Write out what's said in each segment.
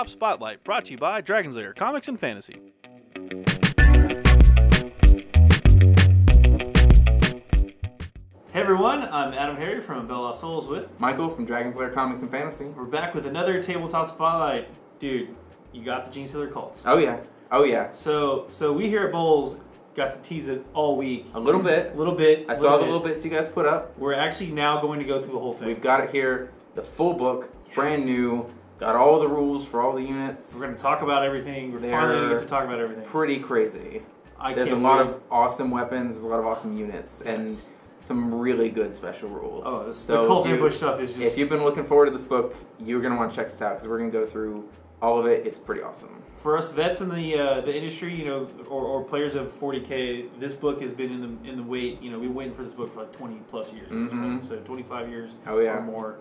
Tabletop Spotlight, brought to you by Dragon's Lair Comics and Fantasy. Hey everyone, I'm Adam Harry from Bell Lost Souls with. Michael from Dragon's Lair Comics and Fantasy. We're back with another Tabletop Spotlight. Dude, you got the Gene Stealer cults. Oh yeah, oh yeah. So, so we here at BoLS got to tease it all week. A little bit. A little bit. I saw the little bits you guys put up. We're actually now going to go through the whole thing. We've got it here, the full book, brand new. Got all the rules for all the units. We're going to talk about everything. We're finally going to get to talk about everything. Pretty crazy. I There's a lot wait. of awesome weapons. There's a lot of awesome units, and Yes. some really good special rules. Oh, this, So the cult ambush stuff is just. If you've been looking forward to this book, you're gonna want to check this out because we're gonna go through all of it. It's pretty awesome. for us vets in the uh, the industry, you know, or, or players of 40k. This book has been in the in the wait. You know, we've been waiting for this book for like 20 plus years. at this Mhm. point, so 25 years Oh yeah. or more.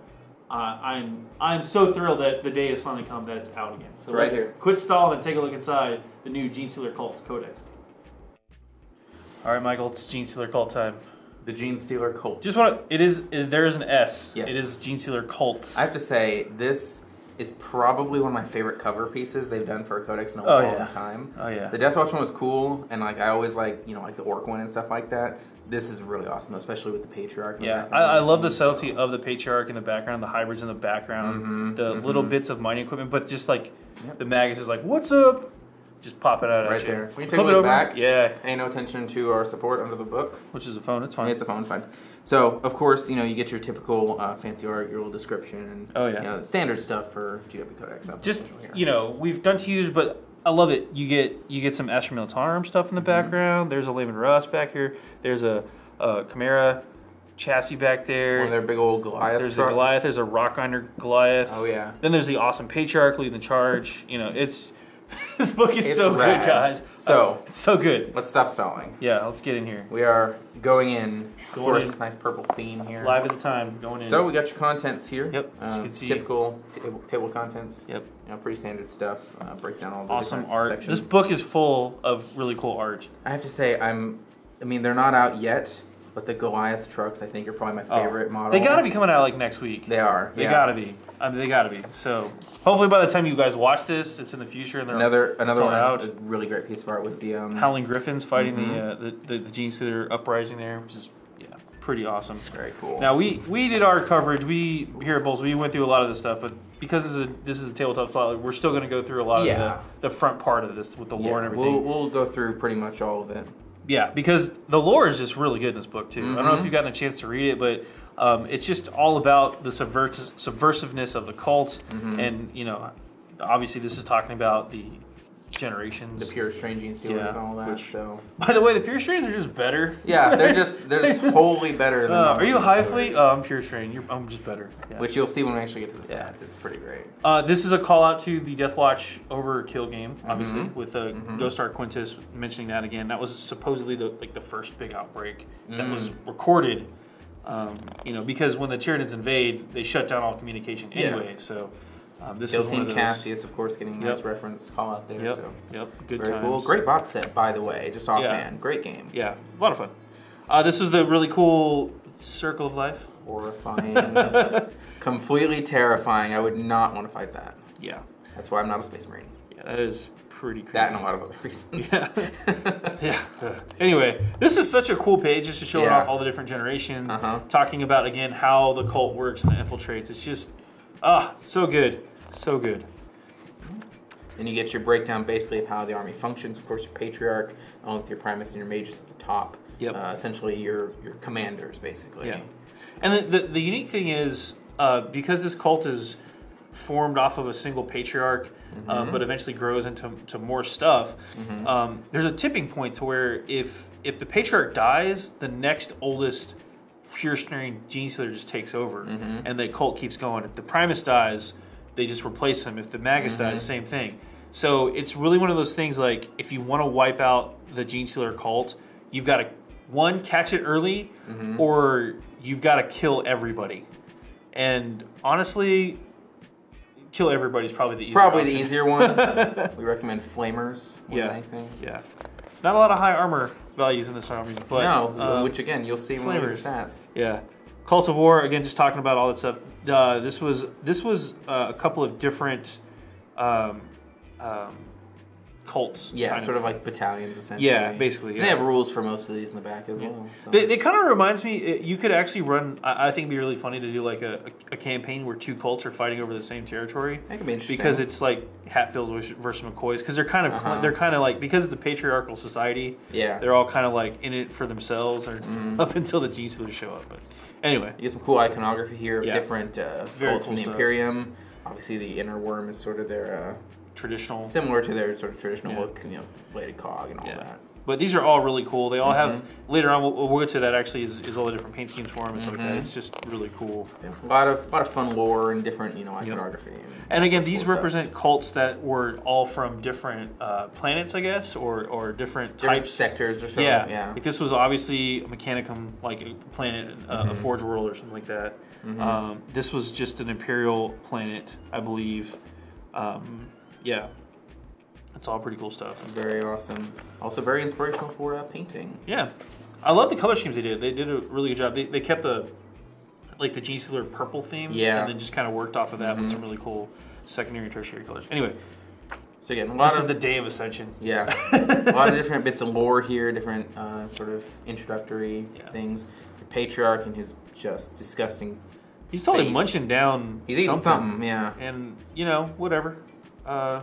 Uh, I'm I'm so thrilled that the day has finally come that it's out again. So It's right let's here. quit stalling and take a look inside the new Gene Stealer Cults Codex. All right, Michael, it's Gene Stealer Cult time. The Gene Stealer Cult. Just want to. It is. It, there is an S. Yes. It is Gene Stealer Cults. I have to say, this is probably one of my favorite cover pieces they've done for a codex in a Oh, long yeah. time. oh yeah. The Deathwatch one was cool, and like I always like you know like the Orc one and stuff like that. This is really awesome, especially with the Patriarch. the Yeah, I, I love the subtlety so- of the patriarch in the background, the hybrids in the background, Mhm, the mhm. little bits of mining equipment, but just like Yep. the Magus is like, "What's up?" Just pop it out at Right you. there. You take Flip a it look over. back- yeah, Pay no attention to our support under the book. which is a phone. It's fine. It's a phone, it's fine. So, of course, you know, you get your typical uh, fancy art, your little description, and Oh, yeah. you know, standard stuff for GW Codex. Stuff just you know, we've done teasers, but I love it. You get you get some Astra Militarum stuff in the Mm-hmm. background. There's a Leman Russ back here. There's a, a Chimera chassis back one there. of their big old Goliath. There's trucks. a Goliath. There's a Rockgrinder Goliath. Oh yeah. Then there's the awesome patriarch leading the charge. You know, it's this book is It's so rad. good, guys. So- Uh, it's so good. Let's stop stalling. Yeah, let's get in here. We are going in. Of Going course, in. nice purple theme here. Live at the time, going in. So we got your contents here. Yep, as you Uh, can see. Typical table, table contents. Yep. You know, pretty standard stuff. Uh, break down all the awesome art. sections. This book is full of really cool art. I have to say, I'm. I mean, they're not out yet, but the Goliath trucks, I think, are probably my Oh, favorite model. They gotta be coming out like next week. They are. They yeah. gotta be. I mean, they gotta be. So hopefully by the time you guys watch this, it's in the future and they're Another another one, out. a really great piece of art with the um. Howling Griffons fighting Mhm. the, uh, the the the Gene Stealer uprising there, which is yeah pretty awesome. Very cool. Now we we did our coverage. We here at BoLS we went through a lot of this stuff, but because this is a, this is a tabletop spotlight, we're still going to go through a lot Yeah. of the, the front part of this with the lore and everything. we'll we'll go through pretty much all of it. Yeah, because the lore is just really good in this book too. I don't know if Mhm. you've gotten a chance to read it, but um, it's just all about the subvers- subversiveness of the cult, Mhm. and you know, obviously this is talking about the generations. The pure strain gene stealers Yeah, and all that. which- so By the way, the pure strains are just better. yeah, they're just they're just wholly better than. Uh, are you hive fleet? Oh, I'm pure strain. You're, I'm just better. Yeah. Which you'll see when we actually get to the Yeah. stats. It's pretty great. Uh, this is a call out to the Deathwatch Overkill game, obviously, Mhm. with uh, Mhm. Ghosar Quintus mentioning that again. That was supposedly the like the first big outbreak that Mm. was recorded. Um, you know, because when the Tyranids invade, they shut down all communication Yeah. anyway. So um, this is one of those. Cassius, of course, getting a nice reference call out there. Yep, So yep, good very times. cool. Great box set, by the way. Just offhand, Yeah. great game. Yeah, a lot of fun. Uh, this is the really cool Circle of Life. Horrifying, completely terrifying. I would not want to fight that. Yeah, That's why I'm not a space marine. yeah, that is pretty cool. That and a lot of other reasons. Yeah. yeah. Anyway, this is such a cool page just to show Yeah. off all the different generations, Uh-huh. talking about again how the cult works and infiltrates. It's just ah, so good, so good. Then you get your breakdown basically of how the army functions. Of course, your patriarch, along with your primus and your mages at the top. Yep. Uh, essentially, your your commanders, basically. Yeah. And the the, the unique thing is uh, because this cult is formed off of a single patriarch, uh, Mhm. but eventually grows into to more stuff. Mhm. Um, there's a tipping point to where if if the patriarch dies, the next oldest pure strain gene stealer just takes over, Mhm. and the cult keeps going. If the primus dies, they just replace him. If the magus dies, same thing. So it's really one of those things like if you want to wipe out the gene stealer cult, you've got to one catch it early, Mhm. or you've got to kill everybody. And honestly, kill everybody is probably the easier Probably the easier one. we recommend flamers Yeah. anything. Yeah. Not a lot of high armor values in this army, but no, uh, which again you'll see when we the stats. yeah. Cult of War again, just talking about all that stuff. Uh, this was this was uh, a couple of different um, um, cults. Yeah, sort of like battalions essentially. Yeah, basically, yeah. They have rules for most of these in the back as well. So. They, they kind of reminds me. You could actually run. I, I think it'd be really funny to do like a, a, campaign where two cults are fighting over the same territory. that could be interesting. Because it's like Hatfields versus- McCoys. Because they're kind of Uh-huh. they're kind of like because it's a patriarchal society. yeah, They're all kind of like in it for themselves, or Mhm. up until the Genestealers show up. But anyway, you get some cool iconography here of Yeah. different uh, cults cool from the stuff. Imperium. Obviously, the inner worm is sort of their traditional. similar to their sort of traditional Yeah. look, you know, bladed cog and all Yeah. that. But these are all really cool. They all have Mm-hmm. later on. We'll, we'll get to that. Actually, is, is all the different paint schemes for them and stuff like that. Mhm. It's just really cool. Yeah, a lot of a lot of fun lore and different you know iconography. And, And again, cool these stuff. represent cults that were all from different uh, planets, I guess, or or different different types. sectors or something. yeah, yeah. Like this was obviously a Mechanicum, like a planet, uh, a Mhm. Forge World or something like that. Um, this was just an Imperial planet, I believe. Um, yeah, it's all pretty cool stuff. Very awesome. Also very inspirational for uh, painting. Yeah, I love the color schemes they did. They did a really good job. They, they kept the like the Genestealer purple theme, Yeah. and then just kind of worked off of that with Mhm. some really cool secondary and tertiary colors. Anyway, So again, a lot this of is the day of Ascension. yeah, a lot of different bits of lore here, different uh, sort of introductory Yeah. things. The patriarch and his just disgusting. He's totally face. munching down. He's eating something. something, yeah. and you know whatever. Uh,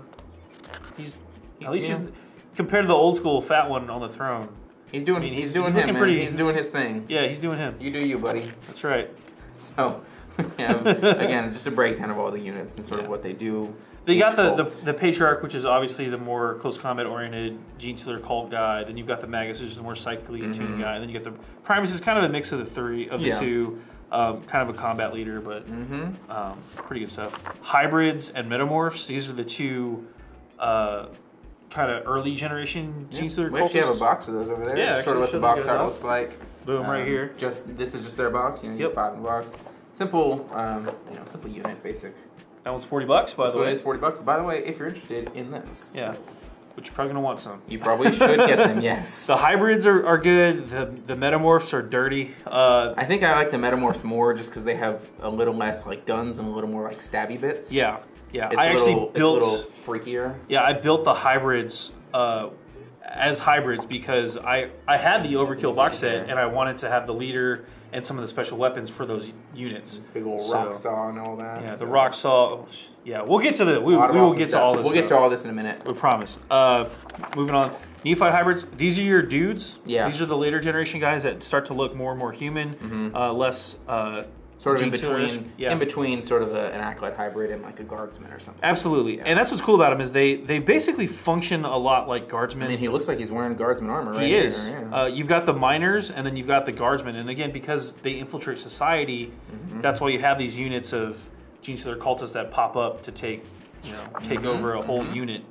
he's at least Yeah. he's compared to the old school fat one on the throne. He's doing. I mean, he's, he's- doing he's him. pretty- He's doing his thing. Yeah, he's doing him. You do you, buddy. That's right. So, yeah, again, just a breakdown of all the units and sort Yeah. of what they do. They got the, the the patriarch, which is obviously the more close combat oriented Gene Stealer cult guy. Then you've got the Magus, which is the more psychically in tune Mhm. guy. And then you get the Primus is kind of a mix of the three of the Yeah. two. Um, kind of a combat leader, but Mm-hmm. um, pretty good stuff. Hybrids and metamorphs. These are the two uh, kind of early generation Gene Stealer We actually have a box of those over there. Yeah, This sort of what the box art looks like. Boom, right Um, here. Just this is just their box. You know, you Yep. get five in the box. Simple, um, you know, simple unit, basic. That one's forty bucks, by the so it way. is forty bucks. By the way, if you're interested in this, Yeah, but you're probably gonna want some. you probably should get them. Yes. The hybrids are, are good. The the metamorphs are dirty. Uh, I think I like the metamorphs more just because they have a little less like guns and a little more like stabby bits. yeah, yeah. It's I a actually little, built. It's a little freakier. Yeah, I built the hybrids uh, as hybrids because I I had the overkill box set and I wanted to have the leader and some of the special weapons for those units. Big old So, rock saw and all that. Yeah, the rock saw. Yeah, we'll get to the. We, A lot of we will awesome get to all this. We'll get to all this in a minute. We promise. Uh, moving on. Neophyte hybrids. These are your dudes. Yeah. These are the later generation guys that start to look more and more human, Mhm. uh, less. Uh, Sort of in between, Yeah. in between, sort of a, an acolyte hybrid and like a guardsman or something. Absolutely, Yeah. and that's what's cool about them is they they basically function a lot like guardsmen. I mean, he looks like he's wearing guardsman armor, right? He here, is. yeah. Uh, you've got the miners, and then you've got the guardsmen, and again, because they infiltrate society, Mm-hmm. that's why you have these units of Gene Stealer cultists that pop up to take, you know, take Mhm, over a whole mhm. unit.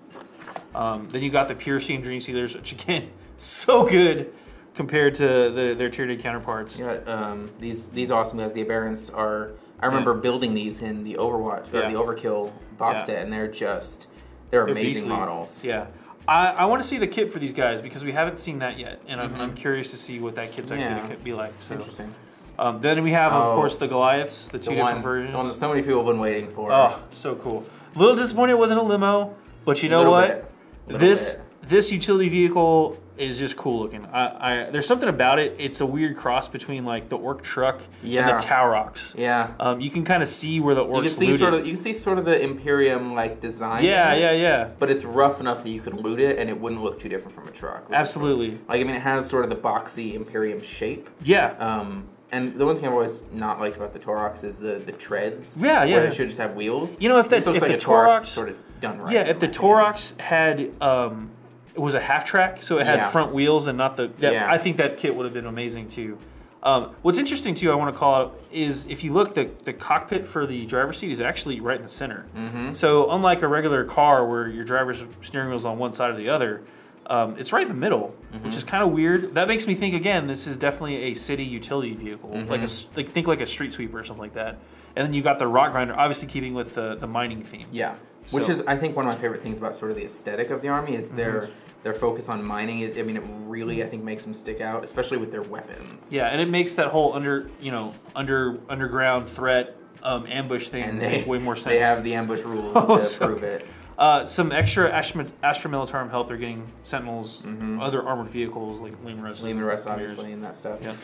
Um, then you got the pure strain Genestealers, which again, so good compared to the, their tiered counterparts. Yeah, um, these these awesome guys, the Aberrants, are. I remember building these in the Overwatch or Yeah. the Overkill box Yeah. set, and they're just they're They're amazing beastly. models. Yeah. I, I want to see the kit for these guys because we haven't seen that yet, and I'm, Mhm. I'm curious to see what that kit's actually Yeah. going to be like. So, Interesting. um, then we have, of Oh. course, the Goliaths, the two The different one, versions. the one that so many people have been waiting for. Oh, so cool. A little disappointed it wasn't a limo, but you know what? bit. This bit. this utility vehicle is just cool looking. I, I there's something about it. It's a weird cross between like the orc truck Yeah. and the Taurox. Yeah. Um, you can kind of see where the orcs You can see looted. sort of you can see sort of the Imperium like design. yeah, it, yeah, yeah. But it's rough enough that you could loot it and it wouldn't look too different from a truck. which is Absolutely. Like I mean, it has sort of the boxy Imperium shape. Yeah. Um, and the one thing I've always not liked about the Taurox is the the treads. Yeah, yeah. Where they should just have wheels. You know, if that- if like the a Taurox sort of done right. yeah, if the opinion. Taurox had um, it was a half track, so it had Yeah. front wheels and not the. That, Yeah. I think that kit would have been amazing too. Um, what's interesting too, I want to call out is if you look, the the cockpit for the driver's seat is actually right in the center. Mm-hmm. So unlike a regular car where your driver's steering wheel's on one side or the other, um, it's right in the middle, Mm-hmm. which is kind of weird. That makes me think again. This is definitely a city utility vehicle, Mm-hmm. like a like think like a street sweeper or something like that. And then you got the rock grinder, obviously keeping with the the mining theme. Yeah, which So- is I think one of my favorite things about sort of the aesthetic of the army is their Mm-hmm. their focus on mining. It, I mean, it really I think makes them stick out, especially with their weapons. Yeah, and it makes that whole under you know under underground threat um, ambush thing and they make way more sense. They have the ambush rules Oh, to so prove it. Uh, some extra Astra, Astra Militarum help. They're getting Sentinels, Mhm. other armored vehicles like Russ. Leman Russ, obviously, and that stuff. Yeah.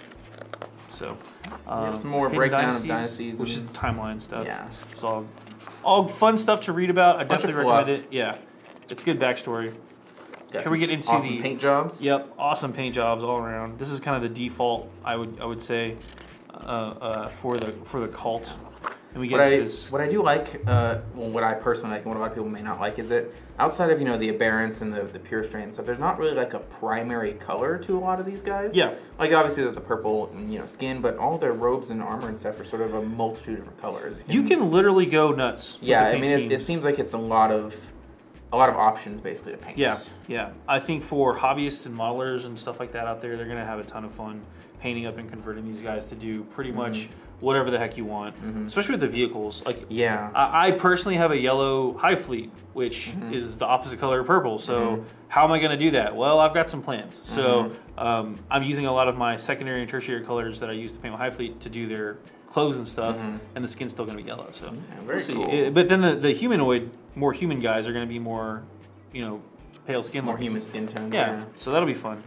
So, um, some more Hidden breakdown of dynasties which is timeline stuff. Yeah. It's all, all fun stuff to read about. I Bunch definitely recommend it. Yeah, it's good backstory. Got Can we get into awesome the- paint jobs? Yep, awesome paint jobs all around. This is kind of the default, I would I would say, uh, uh, for the for the cult. And we get What to I, this. what I do like, uh, well, what I personally like, and what a lot of people may not like, is that outside of you know the Aberrants and the, the pure strain and stuff, there's not really like a primary color to a lot of these guys. Yeah. Like obviously there's the purple, you know, skin, but all their robes and armor and stuff are sort of a multitude of different colors. You can literally go nuts. with Yeah, I mean, it, it seems like it's a lot of, a lot of options basically to paint. Yeah, yeah. I think for hobbyists and modelers and stuff like that out there, they're gonna have a ton of fun painting up and converting these guys to do pretty much whatever the heck you want. Mhm. Especially with the vehicles. Like Yeah. I, I personally have a yellow hive fleet, which Mhm. is the opposite color of purple. So Mhm. how am I going to do that? Well, I've got some plans. So Mm-hmm. um, I'm using a lot of my secondary and tertiary colors that I use to paint my hive fleet to do their clothes and stuff, Mhm. and the skin's still going to be yellow. So Yeah, we'll very see. cool. It- but then the, the humanoid, more human guys are going to be more, you know, pale skin. More human skin tones. Yeah. So that'll be fun.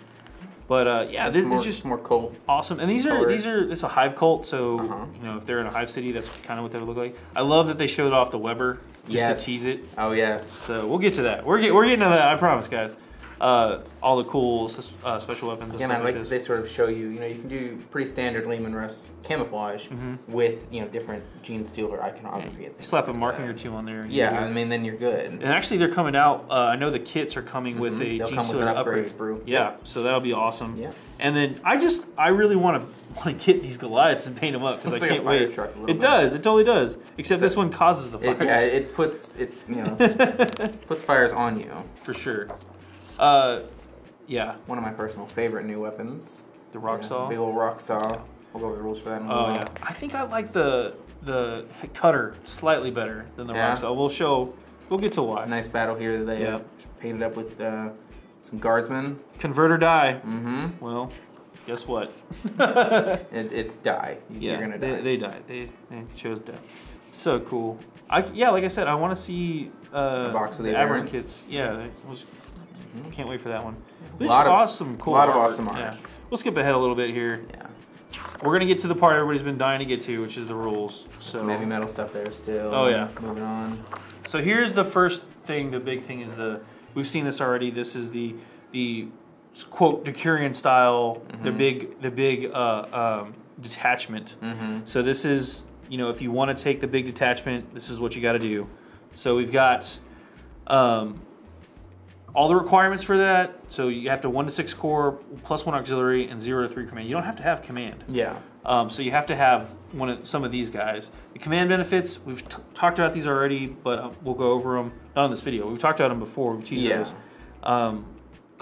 But uh, yeah, It's this more, is just more cold. awesome. And these are these are it's a hive cult, so Uh-huh. you know if they're in a hive city, that's kind of what they would look like. I love that they showed off the Weber just yes. to tease it. Oh yes. So we'll get to that. We're get, we're getting to that. I promise, guys. Uh, all the cool uh, special weapons. And Again, I like like they sort of show you, you know, you can do pretty standard Leman Russ camouflage Mhm. with, you know, different Genestealer iconography. things Slap a marking that. or two on there. and Yeah, I mean, then you're good. And actually, they're coming out. Uh, I know the kits are coming with Mhm. a They'll Gene with an upgrade upgrade. sprue. Yeah, so that'll be awesome. Yeah. And then I just I really want to want to get these Goliaths and paint them up because I like can't wait. truck a it bit. does. It totally does. Except So- this one causes the fires. It, yeah, it puts it, you know, puts fires on you. for sure. Uh, yeah, One of my personal favorite new weapons. the rock Yeah, saw. Big old rock saw. We'll go over the rules for that in a Oh yeah. I think I like the the cutter slightly better than the Yeah. rock saw. We'll show. We'll get to why. Nice battle here that they Yeah. painted up with uh, some guardsmen. Convert or die. Mm-hmm. Well, guess what? It, it's die. You, yeah, You're gonna die. They, they died. They, they chose death. So cool. I yeah, like I said, I want to see uh, The box with the Aberrant kits. Yeah. Can't wait for that one. A This lot is of- awesome. Cool. A lot of awesome art. Yeah. We'll skip ahead a little bit here. yeah. We're gonna get to the part everybody's been dying to get to, which is the rules. So Some heavy metal stuff there still. Oh, yeah. Moving on. So here's the first thing. The big thing is the we've seen this already. This is the the quote Decurion style. The Mhm. big the big uh, um, detachment. Mm-hmm. So this is you know if you want to take the big detachment, this is what you got to do. So we've got um, all the requirements for that. So you have to one to six core plus one auxiliary and zero to three command. You don't have to have command. Yeah. Um, so you have to have one of some of these guys. The command benefits we've t- talked about these already, but uh, we'll go over them not in this video. We've talked about them before. We've teased Yeah. those. Um,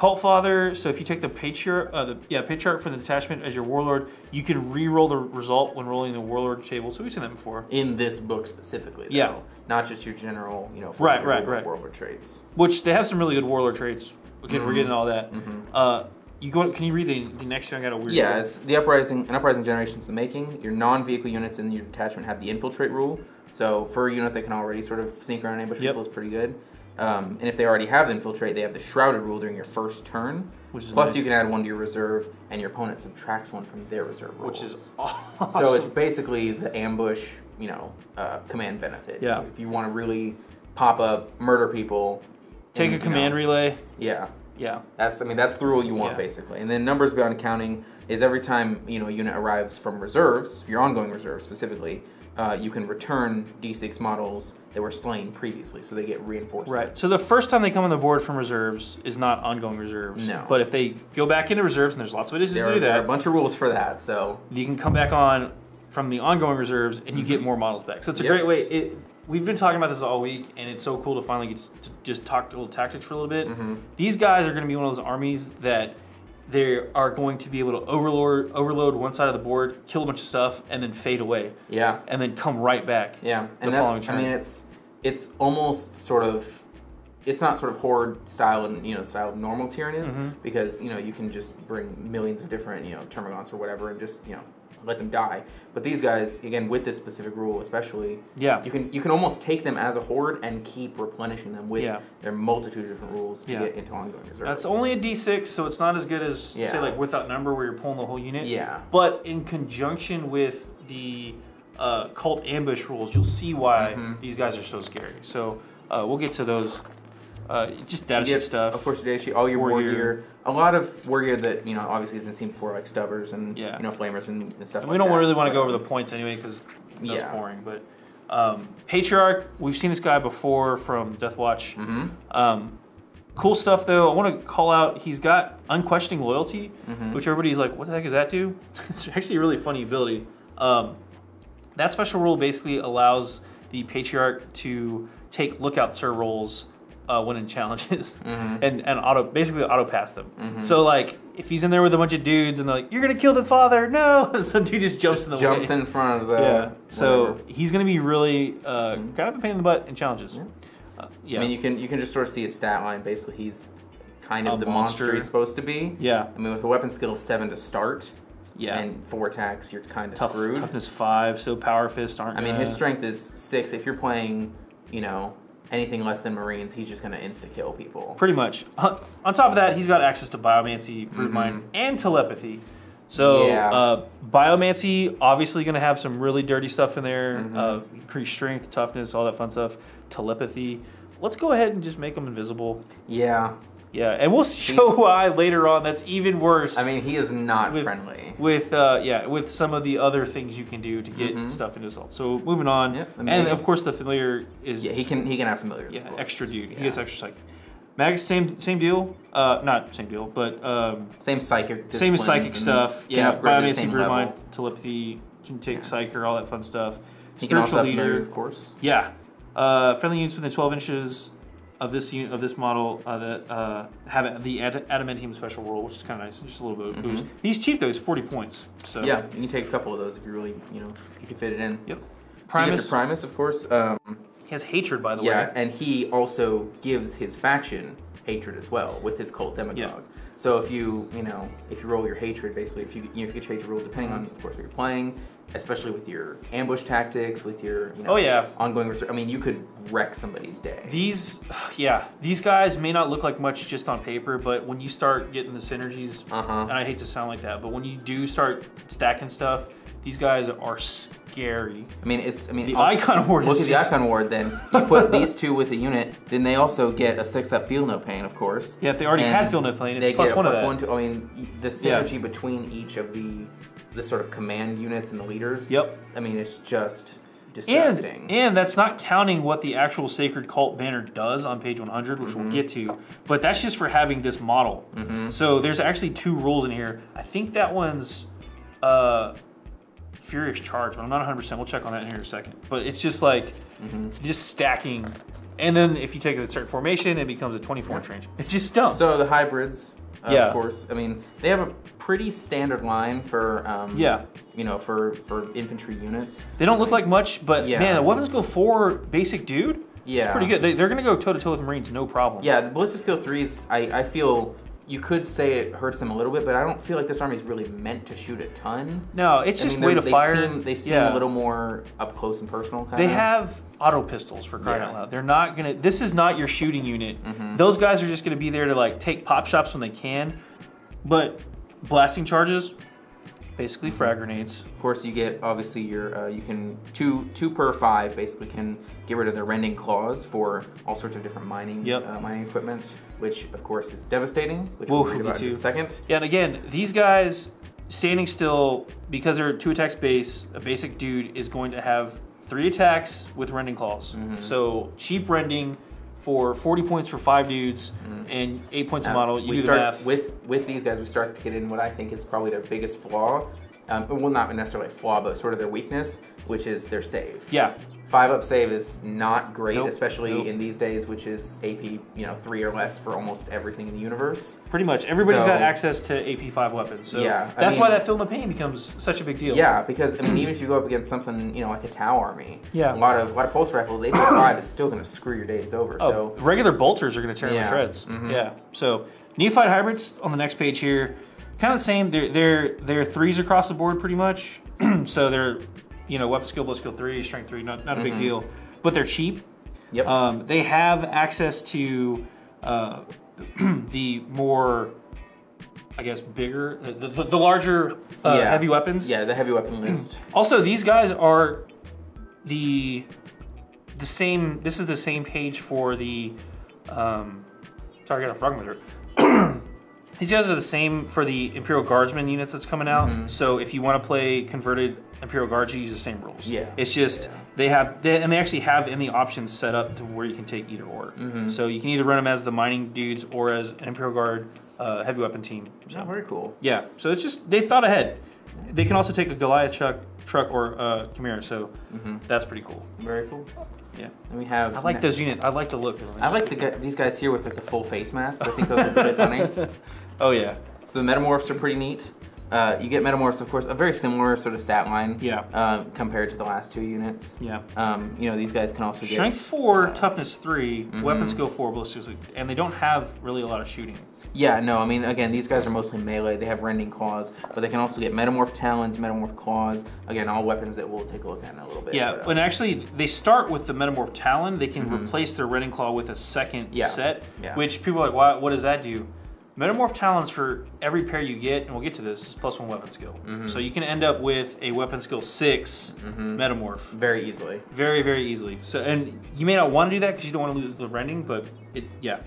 Cult Father. So if you take the patriarch, uh, the yeah patriarch for the detachment as your warlord, you can re-roll the result when rolling the warlord table. So we've seen that before. In this book specifically. Though. Yeah. Not just your general, you know, Right, right, warlord- right. warlord traits. Which they have some really good warlord traits. Again, we're Mhm. getting all that. Mm-hmm. Uh, you go. Can you read the, the next one? I got a weird. Yeah, it's the uprising. An uprising generation's the making. Your non-vehicle units in your detachment have the infiltrate rule. So for a unit that can already sort of sneak around and ambush Yep. people is pretty good. Um, and if they already have the infiltrate, they have the shrouded rule during your first turn. Which is Plus, nice. you can add one to your reserve, and your opponent subtracts one from their reserve rules. which is awesome. so it's basically the ambush, you know, uh, command benefit. Yeah. If you want to really pop up, murder people, take and, a command know, relay. Yeah, Yeah. that's I mean that's the rule you want Yeah. basically. And then numbers beyond counting is every time you know a unit arrives from reserves, your ongoing reserves specifically, uh, you can return D6 models that were slain previously, so they get reinforced. Right. So the first time they come on the board from reserves is not ongoing reserves. No. But if they go back into reserves, and there's lots of ways there to are, do there are a bunch of rules for that. So you can come back on from the ongoing reserves and you get more models back. So it's a Yep. great way. It, we've been talking about this all week, and it's so cool to finally get to just talk a little tactics for a little bit. Mhm. These guys are going to be one of those armies that they are going to be able to overload overload one side of the board, kill a bunch of stuff, and then fade away, yeah, and then come right back. Yeah, the and following that's I mean it's it's almost sort of it's not sort of horde style and you know style of normal Tyranids Mm-hmm. because you know you can just bring millions of different you know Termagants or whatever and just you know let them die. But these guys, again, with this specific rule especially, Yeah. you can you can almost take them as a horde and keep replenishing them with Yeah. their multitude of different rules to Yeah. get into ongoing reserves. That's only a D6, so it's not as good as say Yeah. like without number where you're pulling the whole unit. Yeah. But in conjunction with the uh, cult ambush rules, you'll see why Mhm. these guys are so scary. So uh, we'll get to those. Uh, just data You get, stuff. Of course, your data sheet, all your war, War gear. gear. a lot of war gear that you know obviously has been seen before, like stubbers and Yeah. you know flamers and, and stuff. And like we don't that. really want to go over the points anyway because that's Yeah. boring. But um, Patriarch, we've seen this guy before from Deathwatch. Mhm. Um, cool stuff though. I want to call out. He's got unquestioning loyalty, Mhm. which everybody's like, "What the heck does that do?" it's actually a really funny ability. Um, that special rule basically allows the Patriarch to take lookout sir rolls uh, when in challenges Mhm. and and auto basically auto pass them. Mhm. So like if he's in there with a bunch of dudes and they're like, "You're gonna kill the father," no, some dude just jumps in the jumps way. in front of the yeah. So whatever. he's gonna be really uh, Mhm. kind of a pain in the butt in challenges. Yeah. Uh, yeah. I mean, you can you can just sort of see his stat line. Basically, he's kind of A the monster. monster. he's supposed to be. yeah. I mean, with a weapon skill of seven to start, Yeah. and four attacks, you're kind of Tough, screwed. toughness five, so power fists aren't. I mean, his strength is six. If you're playing, you know, anything less than Marines, he's just gonna insta kill people. Pretty much. On top of that, he's got access to biomancy, brood Mhm. mind, and telepathy. So Yeah. uh, biomancy obviously going to have some really dirty stuff in there. Mhm. Uh, increased strength, toughness, all that fun stuff. Telepathy. Let's go ahead and just make them invisible. Yeah, Yeah, and we'll show He's- why later on. That's even worse. I mean, he is not With- friendly. with uh, yeah, with some of the other things you can do to get Mhm. stuff into assault. So moving on, and of course the familiar is Yeah, he can he can have familiar. Yeah, extra dude. He gets extra psychic. Mag, same same deal. Uh, not same deal, but um, Same psychic. same as psychic stuff. Yeah, upgrade to the biomancy, same level. mind, telepathy, can take Yeah. psyker, all that fun stuff. He can also Spiritual leader. familiars, of course. Yeah, uh, friendly units within 12 inches of this of this model uh, that uh, have the ad- adamantium special rule, which is kind of nice, just a little bit of boost. Mhm. He's cheap though; he's 40 points. So Yeah, you can take a couple of those if you really, you know, you can fit it in. Yep. So you Primus, Primus, of course. Um, he has hatred, by the yeah, way. and he also gives his faction hatred as well with his cult demagogue. Yeah. So if you, you know, if you roll your hatred, basically, if you, you know, if you get your hatred roll, depending on, of course, what you're playing, especially with your ambush tactics, with your, you know, Oh, yeah. ongoing research. I mean, you could wreck somebody's day. These, yeah, these guys may not look like much just on paper, but when you start getting the synergies, Uh huh. and I hate to sound like that, but when you do start stacking stuff, these guys are scary. I mean, it's. I mean, The also- icon ward Look at the icon ward. Then you put these two with a unit. Then they also get a six-up feel no pain, of course. Yeah, if they already And had Feel No Pain, it's they plus get a one of that. one to. I mean, the Yeah. synergy between each of the the sort of command units and the leaders. Yep. I mean, it's just And, disgusting. and that's not counting what the actual Sacred Cult banner does on page 100, which Mm-hmm. we'll get to. But that's just for having this model. Mhm. So there's actually two rules in here. I think that one's uh, Furious Charge, but I'm not 100%. We'll check on that in here in a second. But it's just like, Mm-hmm. just stacking. And then if you take a certain formation, it becomes a 24 inch range. It's just dumb. So the hybrids, uh, Yeah. of course. I mean, they have a pretty standard line for. Um, Yeah. You know, for for infantry units. they don't look like much, but Yeah. man, the weapons go for basic dude. Yeah. It's pretty good. They, they're going to go toe to toe with Marines, no problem. Yeah, the ballistic skill threes. I I feel. You could say it hurts them a little bit, but I don't feel like this army is really meant to shoot a ton. No, it's I just mean, way to they fire. Seem, they seem yeah. a little more up close and personal. Kind They have auto pistols for crying Yeah. out loud. They're not gonna. This is not your shooting unit. Mhm. Those guys are just gonna be there to like take pop shots when they can, but blasting charges, basically frag grenades. Of course, you get obviously your uh, you can two two per five basically can get rid of their rending claws for all sorts of different mining Yep. uh, mining equipment, which of course is devastating. Which Whoa, we'll read me about in a second. Yeah, and again, these guys standing still because they're two attacks base. A basic dude is going to have three attacks with rending claws. Mm-hmm. So cheap rending for 40 points for five dudes and eight points a Mm-hmm. Uh, model. You we start with with these guys. We start to get in what I think is probably their biggest flaw. Um, well, not necessarily a flaw, but sort of their weakness, which is their save. yeah. Five up save is not great, Nope, especially nope. in these days, which is AP, you know, three or less for almost everything in the universe. Pretty much everybody's So- got access to AP5 weapons. So Yeah, I that's why that film of pain becomes such a big deal. Yeah, because I mean, even if you go up against something, you know, like a Tau army, Yeah. a lot of a lot of pulse rifles, AP5 is still going to screw your days over. Oh, So regular bolters are going to tear them Yeah. to shreds. Mhm. Yeah. So neophyte hybrids on the next page here, kind of the same. They're they're they're threes across the board pretty much. so they're you know weapon skill, blood skill three, strength three, not not a big deal, but they're cheap. Mm-hmm. Yep. Um, they have access to uh, the more. I guess bigger, the, the, the larger uh, Yeah. heavy weapons. yeah, the heavy weapon list. Also, these guys are the the same. This is the same page for the. Um, sorry, I got a frog with her. These guys are the same for the Imperial Guardsman units that's coming out. So if you want to play converted Imperial Guards, you use the same rules. Yeah. It's just Yeah. they have they, and they actually have in the options set up to where you can take either or. So you can either run them as the mining dudes or as an Imperial Guard uh, heavy weapon team. So. Oh, very cool. Yeah, so it's just they thought ahead. They can also take a Goliath truck, truck or uh, Chimera, so that's pretty cool. Very cool. Yeah, And we have. I like those units. I like the look. I like the these guys here with like the full face masks. I think those are pretty funny. Oh yeah, So the metamorphs are pretty neat. Uh, you get metamorphs, of course, a very similar sort of stat line. Yeah. Uh, compared to the last two units. yeah. Um, you know, these guys can also get Strength four, uh, toughness 3 weapon skill four, ballistics, and they don't have really a lot of shooting. Yeah, no, I mean, again, these guys are mostly melee. They have rending claws, but they can also get metamorph talons, metamorph claws. Again, all weapons that we'll take a look at in a little bit. Yeah, but, uh, and actually they start with the metamorph talon. They can replace their rending claw with a second Yeah. set, Yeah. which people are like, Why, what does that do? Metamorph talons for every pair you get, and we'll get to this, is plus one weapon skill. Mm-hmm. So you can end up with a weapon skill 6 metamorph very easily. very, very easily. So, and you may not want to do that because you don't want to lose the rending, but it, yeah.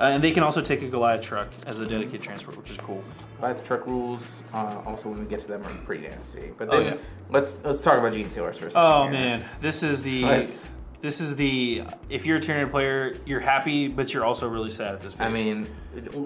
Uh, and they can also take a Goliath truck as a dedicated transport, which is cool. Goliath truck rules, uh, also when we get to them, are pretty nasty. But Oh, then yeah. let's let's talk about Gene Stealers second. Oh here. man, this is the Let's- this is the if you're a Tyranid player, you're happy, but you're also really sad at this. point. I mean,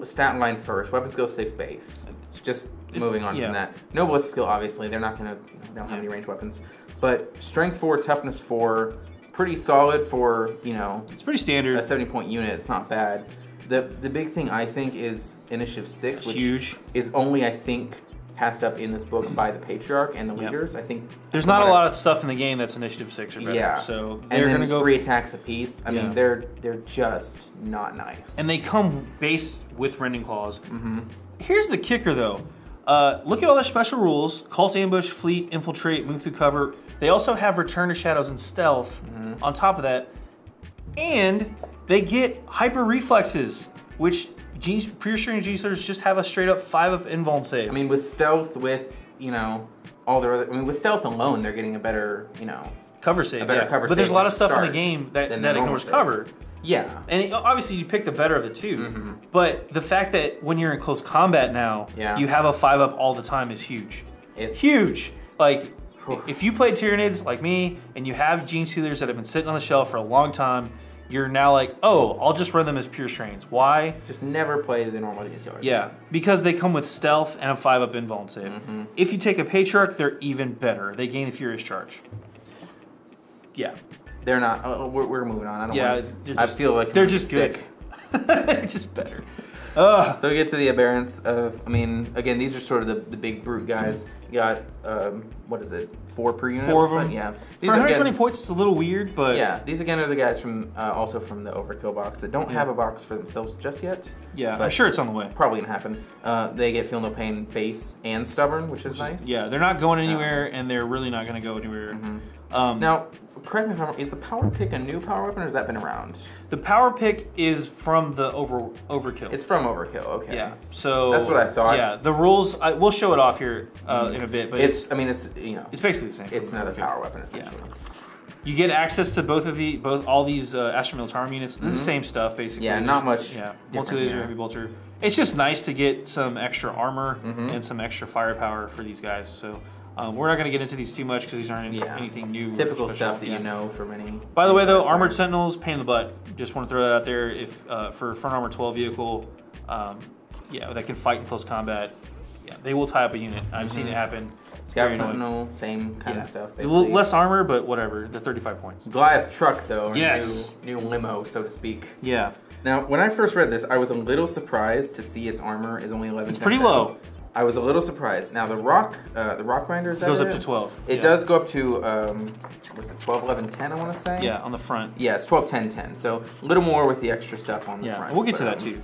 stat line first. Weapon skill six base. Just moving on yeah. from that. No ballistic skill, obviously. They're not gonna. They don't have any range weapons. But strength four, toughness four, pretty solid for you know it's pretty standard. a seventy point unit. It's not bad. The the big thing I think is initiative six, It's which huge. is only I think passed up in this book by the patriarch and the Yeah. leaders. I think There's not a lot of stuff in the game that's initiative six or better. Yeah. So they're gonna go three attacks apiece. I Yeah. mean, they're they're just not nice. and they come base with rending claws. Mm-hmm. Here's the kicker, though. Uh, look at all their special rules: cult, ambush, fleet, infiltrate, move through cover. They also have return to shadows and stealth. Mm-hmm. On top of that, and they get hyper reflexes, which G- pre-restraining Genestealers just have a straight up five up invuln save. I mean, with stealth, with you know all their other. I mean, with stealth alone, they're getting a better you know. cover save. a better yeah. cover but there's a lot of stuff in the game that, that ignores save. cover. Yeah. And it- obviously, you pick the better of the 2 Mm-hmm. But the fact that when you're in close combat now, Yeah. you have a five up all the time is huge. It's Huge. Like, if you played Tyranids like me and you have Gene Stealers that have been sitting on the shelf for a long time, you're now like, oh, I'll just run them as pure strains. Why? Just never play the normal Stealers. Yeah, because they come with stealth and a five up invuln save. Mm-hmm. If you take a Patriarch, they're even better. They gain the Furious Charge. Yeah. They're not. Uh, we're, we're moving on. I don't. Yeah, wanna, they're I feel like They're just sick. good. they're just better. Ugh. So we get to the aberrants of. I mean, again, these are sort of the, the big brute guys. Got um, what is it? Four per unit. Four of like? them. Yeah. For 120 again, points, it's a little weird, but Yeah, these again are the guys from uh, also from the Overkill box that don't Yeah. have a box for themselves just yet. yeah, I'm sure it's on the way. Probably gonna happen. Uh, they get feel no pain base and stubborn, which is nice. Yeah, they're not going anywhere, and they're really not going to go anywhere. Um, Now, correct me if I'm wrong. Is the power pick a new power weapon, or has that been around? the power pick is from the over overkill. It's from Overkill. Okay. yeah, so That's what I thought. Yeah, the rules. I, we'll show it off here uh, in a bit, but it's It's. I mean, it's you know. it's basically the same. It's another Overkill. power weapon essentially. Yeah. You get access to both of the both all these uh, Astra Militarum units. This is the same stuff basically. Mm-hmm. Yeah, not much Yeah, multi laser, yeah. heavy bolter. It's just nice to get some extra armor Mm-hmm. and some extra firepower for these guys. So um, we're not going to get into these too much because these aren't Yeah. anything new. Typical stuff that Yeah. you know from any. By the way, though, armored sentinels, pain in the butt. Just want to throw that out there. If uh, for front armor 12 vehicle, um, yeah, that can fight in close combat. Yeah, they will tie up a unit. I've seen Mm-hmm. it happen. Scout. Sentinel, same kind Yeah. of stuff. Basically. less armor, but whatever. The 35 points. Goliath truck though, or Yes. new, new limo, so to speak. Yeah, Now, when I first read this, I was a little surprised to see its armor is only 11. it's pretty low. I was a little surprised. Now the rock, uh, the rock grinder is that Goes up it? to 12. It yeah. does go up to um, was it 12, 11, 10? I want to say. Yeah, on the front. Yeah, it's 12, 10, 10. So a little more with the extra stuff on the Yeah, front. and we'll get to that um, too.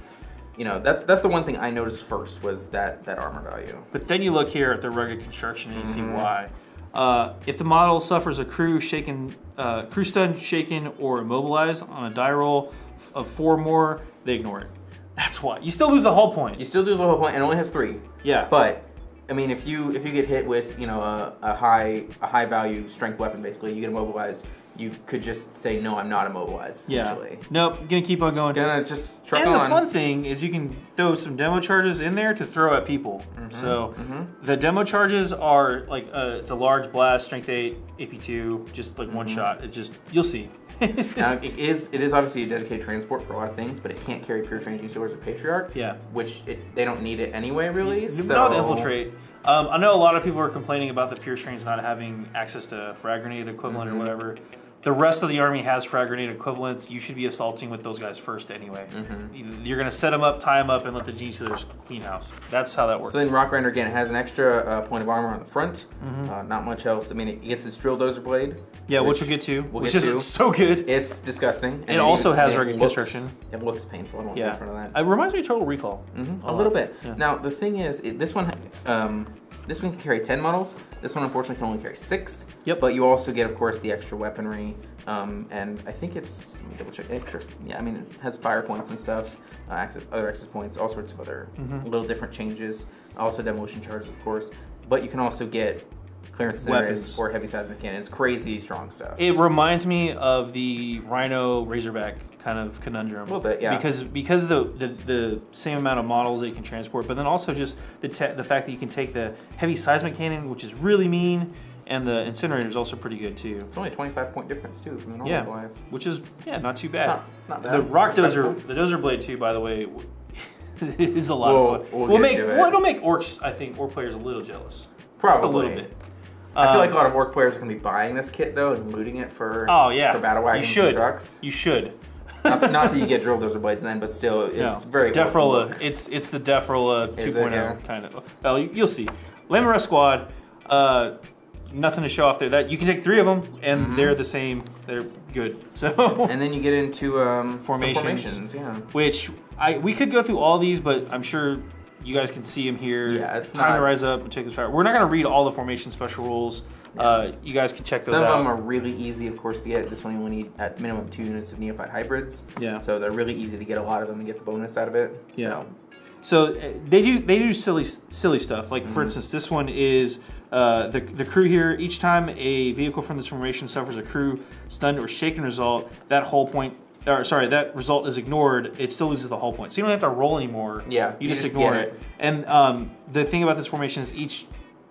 You know, that's that's the one thing I noticed first was that that armor value. But then you look here at the rugged construction and you see Mhm. why. Uh, if the model suffers a crew shaken, uh, crew stun, shaken, or immobilized on a die roll of four more, they ignore it. That's why. You still lose the whole point. You still lose the whole point, and it only has three. Yeah. But I mean, if you if you get hit with you know a, a high a high value strength weapon, basically you get immobilized. You could just say no, I'm not immobilized. yeah. Nope. Gonna keep on going. Gonna just truck and on. the fun thing is you can throw some demo charges in there to throw at people. Mm-hmm, So the demo charges are like uh, it's a large blast, strength eight, AP two, just like Mm-hmm. one shot. It just you'll see. Now, it is it is obviously a dedicated transport for a lot of things, but it can't carry pure strain Stealers or Patriarch. Yeah. Which it, they don't need it anyway, really. So Not the infiltrate. Um, I know a lot of people are complaining about the pure strains not having access to frag grenade equivalent Mm-hmm. or whatever. The rest of the army has frag grenade equivalents. You should be assaulting with those guys first anyway. Mm-hmm. You're gonna set them up, tie them up, and let the Genestealers clean house. That's how that works. So then Rock Grinder again has an extra uh, point of armor on the front. Mm-hmm. Uh, not much else. I mean, it gets its drill dozer blade. yeah, which, which we'll get to, we'll which get is to. so good. It's disgusting. And It also has it rugged construction. It looks painful. I don't want to Yeah, in front of that. it reminds me of Total Recall. Mhm, a a little bit. Yeah. Now the thing is, it, this one, um, this one can carry ten models. This one unfortunately can only carry six. Yep. But you also get, of course, the extra weaponry, um, and I think it's let me double check extra. Yeah, I mean it has fire points and stuff, uh, access, other access points, all sorts of other Mm-hmm. little different changes. Also demolition charges, of course. But you can also get clearance Weapons. incinerators or heavy seismic cannons, crazy strong stuff. It reminds me of the Rhino Razorback kind of conundrum. A little bit, yeah. Because because of the, the the same amount of models that you can transport, but then also just the te- the fact that you can take the heavy seismic cannon, which is really mean, and the incinerator is also pretty good too. it's only a twenty-five point difference too from the normal Yeah, Goliath. which is yeah not too bad. Not- not The rock dozer, the dozer blade too, by the way, is a lot We'll- of fun. we'll We'll, make it. well, it'll make orcs I think orc players a little jealous. Probably. Just a little bit. I feel Um, like a lot of orc players are going to be buying this kit though and looting it for Oh yeah, for battle you wagons should. and trucks. You should. Not, that, not that you get drill dozer blades then, but still, it's No. very Deff Rolla. It's it's the Deff Rolla 2.0 it? Yeah. kind of. Well, you- you'll see. Lamara squad. Uh, nothing to show off there. That you can take three of them, and they're the same. They're good. So. And then you get into um, Formations. formations. Yeah. which I we could go through all these, but I'm sure you guys can see them here. Yeah, it's time to rise up and take this power. We're not going to read all the formation special rules. Uh, you guys can check those Some of out. them are really easy, of course, to get. This one you only need at minimum two units of neophyte hybrids. Yeah. So they're really easy to get a lot of them and get the bonus out of it. Yeah. So, So uh, they do they do silly silly stuff. Like Mm-hmm. for instance, this one is uh, the the crew here. Each time a vehicle from this formation suffers a crew stunned or shaken result, that whole point. Or sorry, that result is ignored. It still loses the whole point. So you don't have to roll anymore. Yeah, you, you just, just ignore it. it. And um, the thing about this formation is each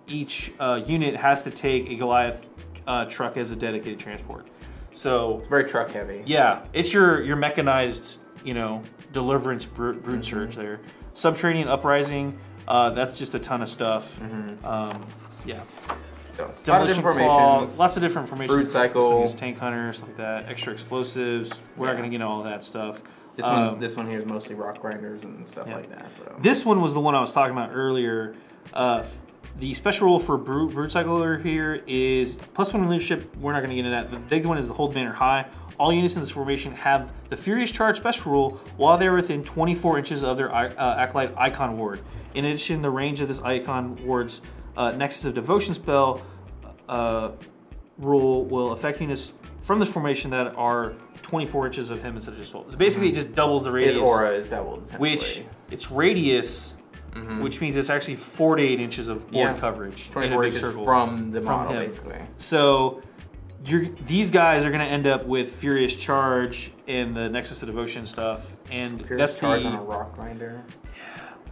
each uh, unit has to take a Goliath uh, truck as a dedicated transport. So it's very truck heavy. yeah, it's your your mechanized, you know, deliverance brute, brute Mm-hmm. surge there. Subterranean uprising, uh, that's just a ton of stuff. Mm-hmm. Um, yeah, So, a lot of different formations. lots of different formations. Brood this cycle. tank hunter, stuff like that. Extra explosives. We're not gonna get into all that stuff. This Um, one, this one here is mostly rock grinders and stuff Yeah. like that. But, This one was the one I was talking about earlier. Uh, the special rule for Brood, brood Cycler here is plus one leadership. We're not going to get into that. The big one is the hold banner high. All units in this formation have the Furious Charge special rule while they're within 24 inches of their uh, Acolyte Icon Ward. In addition, the range of this Icon Ward's uh, Nexus of Devotion spell uh, rule will affect units from this formation that are 24 inches of him instead of just 12. So basically, it just doubles the radius his aura is doubled. which its radius, which means it's actually 48 inches of board Mm-hmm. Yeah. coverage in a 24 big inches circle. from the from model, him. basically. So you're, these guys are going to end up with Furious Charge and the Nexus of Devotion stuff, and Pure that's charge on a rock grinder.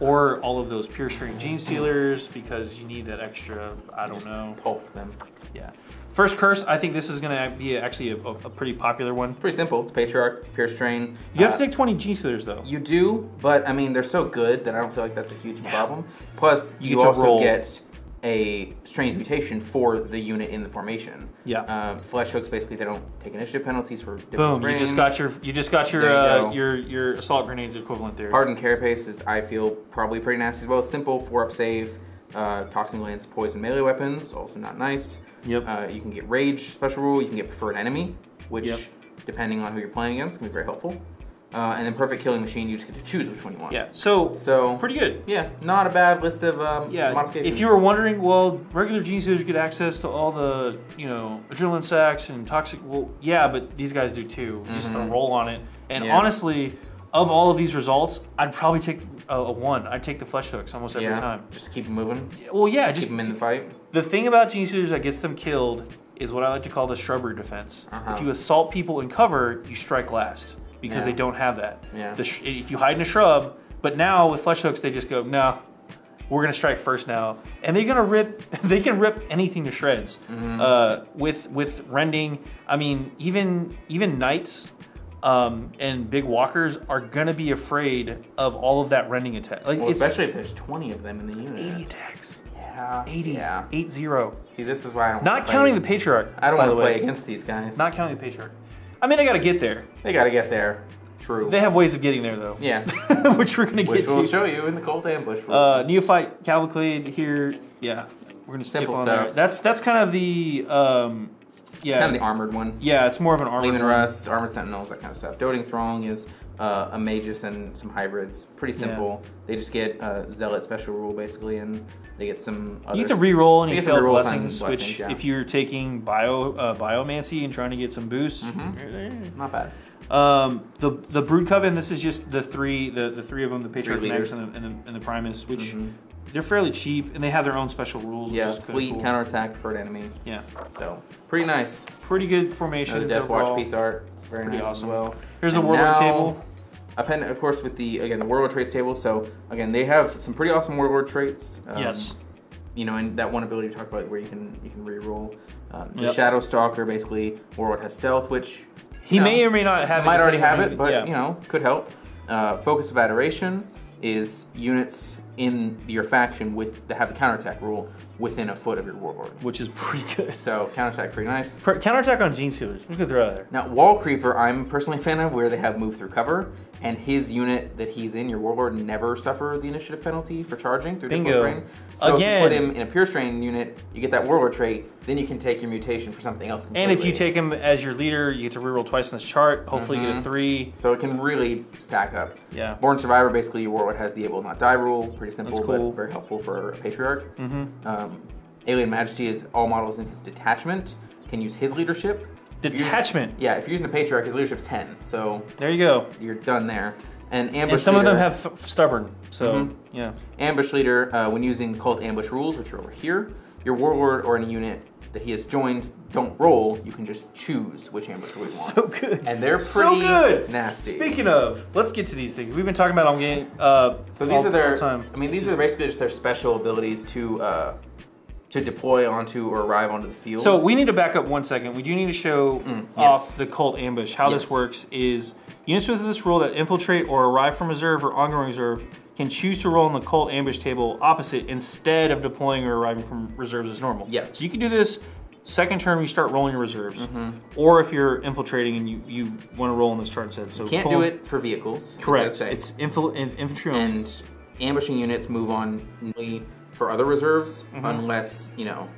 Or all of those pure string Genestealers because you need that extra. I don't know. Pulp them. Yeah. First curse, I think this is going to be actually a, a, a pretty popular one. Pretty simple. It's patriarch, pure strain. You have Uh, to take 20 Genestealers though. You do, but I mean, they're so good that I don't feel like that's a huge problem. Plus, You you, get also roll. get a strange mutation for the unit in the formation. Yeah. Uh, flesh hooks basically they don't take initiative penalties for different Boom! You just got your you just got your you uh, your your assault grenades equivalent there. Hardened Carapace is, I feel, probably pretty nasty as well. Simple, 4 up save. Uh, Toxin Glands, poison melee weapons, also not nice. Yep. Uh, you can get Rage special rule, you can get Preferred Enemy, which, Yep. depending on who you're playing against, can be very helpful. Uh, and then Perfect Killing Machine, you just get to choose which one you want. Yeah. So So, pretty good. yeah, not a bad list of um, Yeah. modifications. If you were wondering, well, regular gene stealers get access to all the you know adrenaline sacks and toxic. Well, yeah, but these guys do too. You just to roll on it. And Mm-hmm. Yeah. honestly, of all of these results, I'd probably take a, a one. I'd take the flesh hooks almost every yeah, time. just to keep them moving, Well, yeah, keep just keep them in the fight. The thing about gene stealers that gets them killed is what I like to call the shrubbery defense. Uh-huh. If you assault people in cover, you strike last because Yeah. they don't have that. Yeah. If you hide in a shrub, but now with flesh hooks, they just go, no, we're gonna strike first now, and they're gonna rip. They can rip anything to shreds. Mm-hmm. Uh, with with rending, I mean, even even knights. Um, and big walkers are gonna be afraid of all of that rending attack. Like Well, especially if there's 20 of them in the unit. 80 attacks. Yeah. 80. Yeah. 8 0. See, this is why I don't Not play- counting the patriarch. I don't want to play against these guys. Not counting the patriarch. I mean, they got to get there. They got to get there. True. They have ways of getting there, though. yeah. Which we're gonna get Which we'll to. show you in the Cult Ambush. Uh, Neophyte Cavalcade here. Yeah, we're gonna skip Simple on stuff. there. That's that's kind of the um, yeah, kind of the armored one. yeah. It's more of an armor. Leman Russ, Armored Sentinels, that kind of stuff. Doting Throng is uh, a Magus and some hybrids. Pretty simple. They just get uh, Zealot special rule basically, and they get some. You get to re-roll get some failed blessings, blessings, which yeah. if you're taking bio uh, biomancy and trying to get some boosts. Mm-hmm. Not bad. Um, the the Brood Coven. This is just the three the, the three of them, the Patriarch leaders. Magus and the, and, the, and the Primus, which Mhm. they're fairly cheap and they have their own special rules. Yeah, which is kinda fleet cool. counterattack preferred enemy. Yeah, So pretty nice. pretty good formation. Death overall. Watch piece art. Very Pretty nice awesome. as well. Here's the And Warlord now- table. Append, of course, with the again the Warlord traits table. So again, they have some pretty awesome Warlord traits. Um, yes. You know, and that one ability you talked about where you can you can re-roll. Um, the Yep. Shadow Stalker, basically, Warlord has stealth, which He know, may or may not have it. might already have it, but yeah. you know, could help. Uh, Focus of Adoration is units in your faction with that have the counterattack rule within a foot of your Warlord. which is pretty good. So counterattack pretty nice. Per- counterattack on Gene just gonna throw there. Now, Wall Creeper, I'm personally a fan of where they have move through cover, and his unit that he's in, your Warlord, never suffer the initiative penalty for charging through Bingo. difficult terrain. So Again- if you put him in a pure strain unit, you get that Warlord trait, then you can take your mutation for something else. And if you take him as your leader, you get to reroll twice on this chart. Hopefully, you get a Mhm. three. So it can really stack up. Yeah. Born Survivor, basically, your Warlord has the Able Not Die rule. Pretty simple, cool. but very helpful for a Patriarch. Mm-hmm. Um, Alien Majesty is all models in his detachment can use his leadership. If using- Detachment. yeah, if you're using the Patriarch, his leadership's 10. So There you go. you're done there. And ambush And some of them have f- stubborn. So Mhm. yeah. ambush leader uh, when using cult ambush rules, which are over here. Your warlord or any unit that he has joined don't roll. You can just choose which ambush we want. So good. and they're So pretty good. nasty. Speaking of, let's get to these things. We've been talking about on game. Uh, so all- these are their. all the time. I mean, these are basically just their special abilities to uh, to deploy onto or arrive onto the field. So we need to back up one second. We do need to show Mm, off the cult ambush. How this works is units with this rule that infiltrate or arrive from reserve or ongoing reserve can choose to roll on the cult ambush table opposite instead of deploying or arriving from reserves as normal. Yeah. So you can do this second turn you start rolling your reserves, Mm-hmm. or if you're infiltrating and you, you want to roll on this chart instead. So you can't do it for vehicles. Correct. It's infantry only. and ambushing units move on for other reserves Mm-hmm. unless you know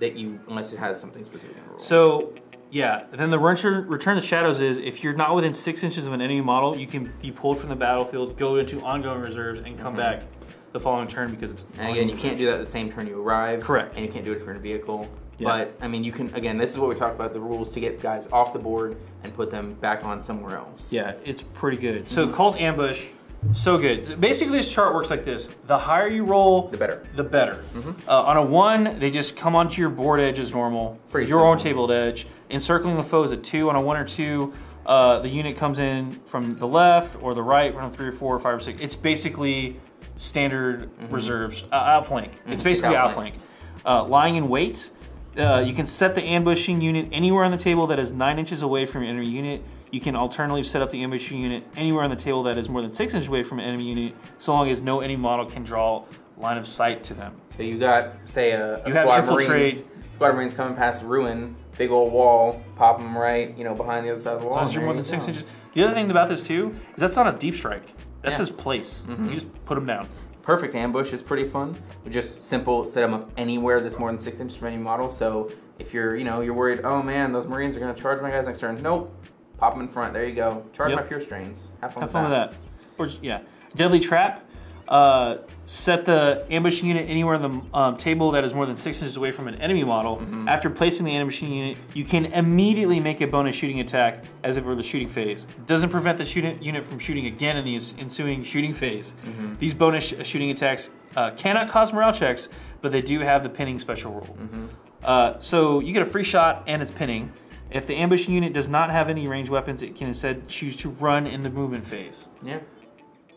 that you unless it has something specific in the rule. So, yeah. Then the return, return of shadows is if you're not within six inches of an enemy model, you can be pulled from the battlefield, go into ongoing reserves, and come back the following turn because it's. Mm-hmm. and again, you can't do that the same turn you arrive. Correct. And you can't do it if you're in a vehicle. Yeah. But I mean, you can again. This is what we talked about: the rules to get guys off the board and put them back on somewhere else. Yeah, it's pretty good. So Mm-hmm. cult ambush, so good. Basically, this chart works like this: the higher you roll, The better. The better. Uh, on a one, they just come onto your board edge as normal. Pretty your own tabled edge. Encircling the foe is a two. On a one or two, uh, the unit comes in from the left or the right. We're on three or four or five or six. It's basically standard reserves. Uh, outflank. It's basically outflank. outflank. Uh, lying in wait. Uh, you can set the ambushing unit anywhere on the table that is nine inches away from your enemy unit. You can alternatively set up the ambushing unit anywhere on the table that is more than six inches away from an enemy unit, so long as no enemy model can draw line of sight to them. So you got, say, a, a squad of infiltrate. Marines. Squad of Marines coming past ruin, big old wall, pop them right, you know, behind the other side of the wall. As long as you're more than you six go. inches. The other thing about this too is that's not a deep strike. That's Yeah. his place. Mhm. You just put him down. Perfect ambush is pretty fun. You just simple set them up anywhere that's more than six inches from any model. So if you're, you know, you're worried, oh man, those Marines are gonna charge my guys next turn. Nope. Pop them in front. There you go. Charge Yep. my pure strains. Have fun, Have with, fun that. with that. Or just- yeah, deadly trap. Uh, set the ambushing unit anywhere on the um, table that is more than six inches away from an enemy model. Mm-hmm. After placing the ambushing unit, you can immediately make a bonus shooting attack as if it were the shooting phase. Doesn't prevent the shooting unit from shooting again in the ensuing shooting phase. Mm-hmm. These bonus sh- shooting attacks uh, cannot cause morale checks, but they do have the pinning special rule. Mm-hmm. Uh, so you get a free shot and it's pinning. If the ambushing unit does not have any ranged weapons, it can instead choose to run in the movement phase. Yeah.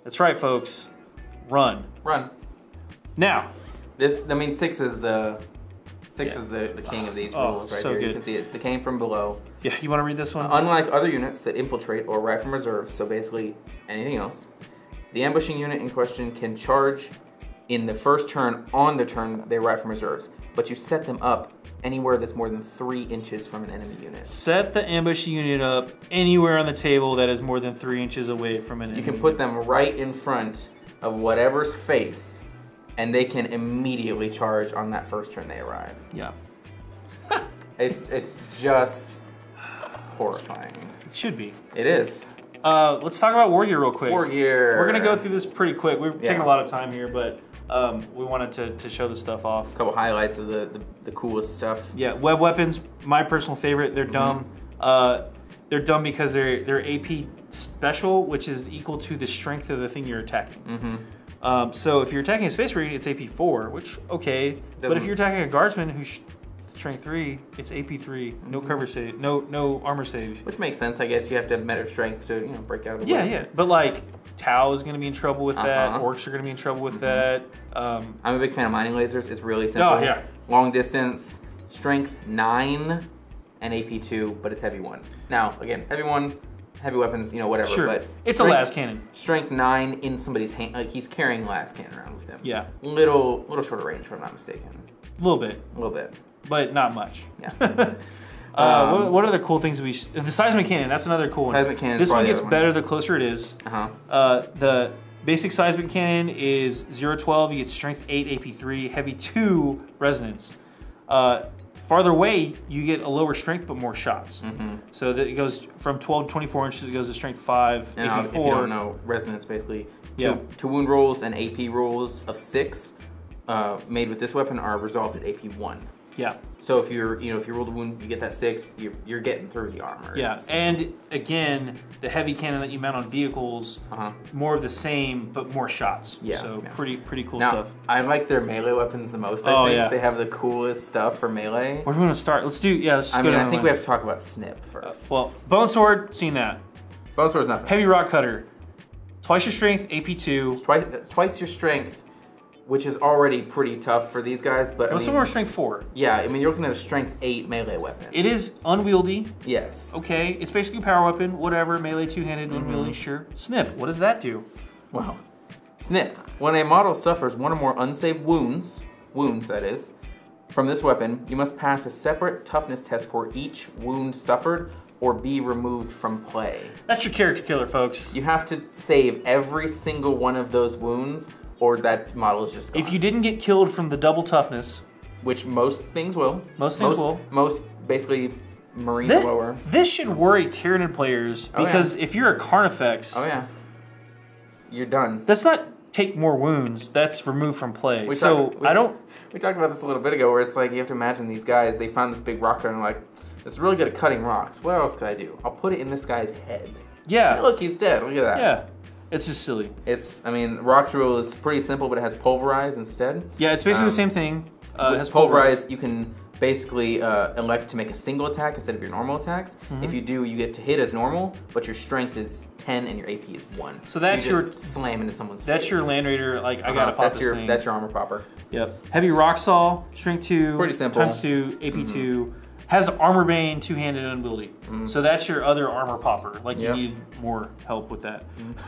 That's right, folks. Run. Run. Now, This, I mean, six is the six Yeah. is the, the king of these Oh, rules right so here. You can see it's the came from below. yeah, you want to read this one? Unlike other units that infiltrate or arrive from reserve, so basically anything else, the ambushing unit in question can charge in the first turn on the turn they arrive from reserves, but you set them up anywhere that's more than three inches from an enemy unit. Set the ambush unit up anywhere on the table that is more than three inches away from an You enemy. You can put them right in front of whatever's face, and they can immediately charge on that first turn they arrive. Yeah, It's it's just horrifying. it should be. It is. Uh, let's talk about War Gear real quick. War gear. We're gonna go through this pretty quick. We're taking Yeah. a lot of time here, but um, we wanted to, to show the stuff off. a couple highlights of the, the, the coolest stuff. Yeah, web weapons, my personal favorite. They're dumb. Uh, they're dumb because they're they're AP special, which is equal to the strength of the thing you're attacking. Mm-hmm. Um, so if you're attacking a space marine, it's AP four, which okay. but if you're attacking a guardsman who's strength three, it's AP 3 No Mhm. cover save, no no armor save. Which makes sense, I guess. You have to have better strength to, you know, break out of the Yeah, way. yeah. But like Tau is gonna be in trouble with that. Uh-huh. Orcs are gonna be in trouble with Mhm. that. Um, I'm a big fan of mining lasers. It's really simple. Oh, yeah. Long distance, strength nine, and AP two, but it's heavy one. Now, again, heavy one, heavy weapons, you know, whatever. sure, But it's a strength- lascannon. Strength nine in somebody's hand. Like he's carrying lascannon around with him. Yeah, Little, little shorter range, if I'm not mistaken. a little bit, A little bit. but not much. Yeah. uh, Um, what, what other cool things we? The seismic cannon. That's another cool one. Seismic cannon This one gets one. better the closer it is. Uh huh. Uh, the basic seismic cannon is 012. You get strength 8, AP 3, heavy 2 resonance. Uh, farther away, you get a lower strength but more shots. Mm-hmm. So that it goes from 12 to 24 inches. It goes to strength 5, And AP if 4. you don't know, resonance basically two, Yeah. two wound rolls and AP rolls of six uh, made with this weapon are resolved at AP one. Yeah, So if you're, you know, if you roll the wound, you get that six. You're, you're getting through the armor. yeah. It's- And again, the heavy cannon that you mount on vehicles, uh-huh. more of the same but more shots. Yeah, So yeah. pretty pretty cool Now, stuff. I like their melee weapons the most. I Oh, think yeah. they have the coolest stuff for melee. Where do we want to start? Let's do yeah. Let's I go mean, I think we have to talk about Snip first. Well, bone sword, seen that. bone sword's nothing. Heavy rock cutter, twice your strength, AP 2. Twice, twice your strength, which is already pretty tough for these guys. But I What's mean, more strength 4? yeah, I mean, you're looking at a strength eight melee weapon. It is unwieldy. yes. Okay, it's basically a power weapon. Whatever, melee, two-handed, Mm-hmm. unwieldy. Sure. Snip. What does that do? Wow. Snip. When a model suffers one or more unsaved wounds, wounds that is, from this weapon, you must pass a separate toughness test for each wound suffered or be removed from play. That's your character killer, folks. You have to save every single one of those wounds or that model is just gone. If you didn't get killed from the double toughness, Which most things will. Most things will. Most basically Marine this, lower. this should worry Tyranid players Oh, yeah. because if you're a Carnifex, Oh yeah. You're done. that's not take more wounds. That's remove from play. We so we I t- don't. We talked about this a little bit ago, where it's like you have to imagine these guys. They found this big rock there, and like, it's really good at cutting rocks. What else could I do? I'll put it in this guy's head. Hey, Yeah. look, he's dead. Look at that. Yeah. It's just silly. It's. I mean, rock drill is pretty simple, but it has pulverize instead. Yeah, it's basically Um, the same thing. Uh, it With has pulverize, you can basically uh, elect to make a single attack instead of your normal attacks. Mm-hmm. If you do, you get to hit as normal, but your strength is 10 and your AP is 1. So that's you just your- slam into someone's That's face. your Land Raider. Like I Uh-huh, gotta pop that's this your thing. that's your armor popper. Yep. Heavy rock saw, strength two, Pretty simple. times two, AP 2 has armor bane, two handed, unwieldy. So that's your other armor popper. Like Mm. Yep. Mm. you need more help with that.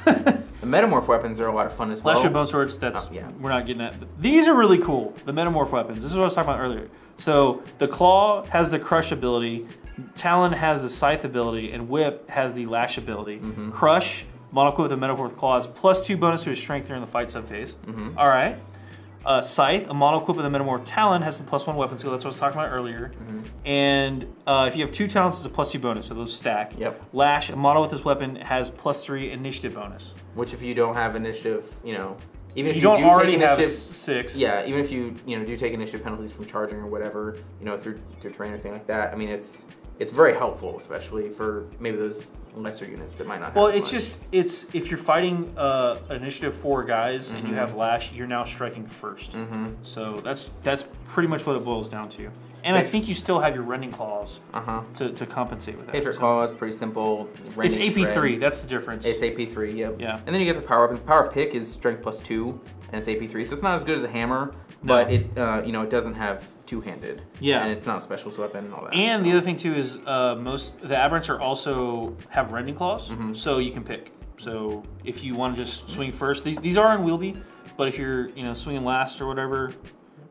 The metamorph weapons are a lot of fun as well. Last Bone Swords, that's Oh, yeah. we're not getting at. These are really cool. The metamorph weapons. This is what I was talking about earlier. So the claw has the crush ability, Talon has the scythe ability, and Whip has the lash ability. Mm-hmm. Crush, monocle with a metamorph claws, plus two bonus to his strength during the fight subphase. Mm-hmm. All right. Uh, Scythe, a model equipped with a metamorph talon, has some plus one weapon skill. That's what I was talking about earlier. Mm-hmm. And uh, if you have two talons, it's a plus two bonus, so those stack. Yep. Lash, a model with this weapon, has plus three initiative bonus. Which if you don't have initiative, you know, even If if, you don't do already have six, yeah, even if you you know do take initiative penalties from charging or whatever, you know, through through terrain or anything like that. I mean, it's it's very helpful, especially for maybe those lesser units that might not. Well, it's much. just it's if you're fighting uh, initiative four guys and Mm-hmm. you have lash, you're now striking 1st So that's that's pretty much what it boils down to. And I think you still have your rending claws uh huh. to, to compensate with that. Patriot So- Claw is pretty simple. it's AP three. Shred. That's the difference. It's AP three, yep. Yeah. And then you get the power weapons. The power pick is strength plus two, and it's AP three, so it's not as good as a hammer, but No. it uh, you know it doesn't have two handed. Yeah. And it's not a specialist weapon and all that. and so. the other thing too is uh, most the aberrants are also have rending claws, Mm-hmm. so you can pick. So if you want to just swing first, these these are unwieldy, but if you're you know swinging last or whatever,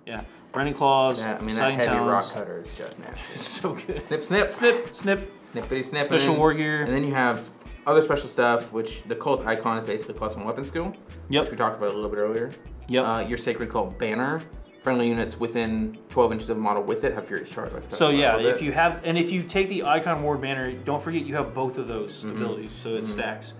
yeah, rending claws, Yeah, I mean that heavy talons. rock cutter is just nasty. It's so good. snip, snip, Snip, snip. snippity, snip. Special war gear. And then you have other special stuff, which the cult icon is basically plus one weapon skill, Yep. which we talked about a little bit earlier. Yep. Uh, your sacred cult banner. Friendly units within 12 inches of the model with it have Furious Charge. like So talked about a yeah, if you have and if you take the icon ward banner, don't forget you have both of those Mm-hmm. abilities, so it stacks,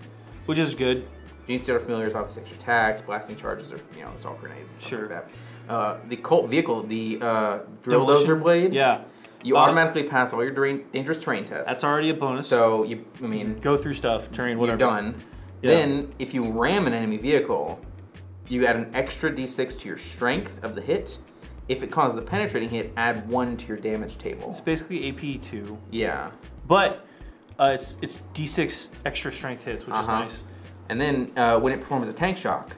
which is good. Genestealer Familiars, obviously extra attacks, blasting charges, or you know, it's all grenades Sure. like that. Uh, the cult vehicle, the uh, drill Demolition? blade, Yeah, you Uh, automatically pass all your drain, dangerous terrain tests. that's already a bonus. so you, I mean, go through stuff, terrain, whatever. you're done. Yeah. Then, if you ram an enemy vehicle, you add an extra d6 to your strength of the hit. If it causes a penetrating hit, add one to your damage table. It's basically AP two, Yeah. but uh, it's it's D6 extra strength hits, which is Uh-huh. nice. And then uh, when it performs a tank shock,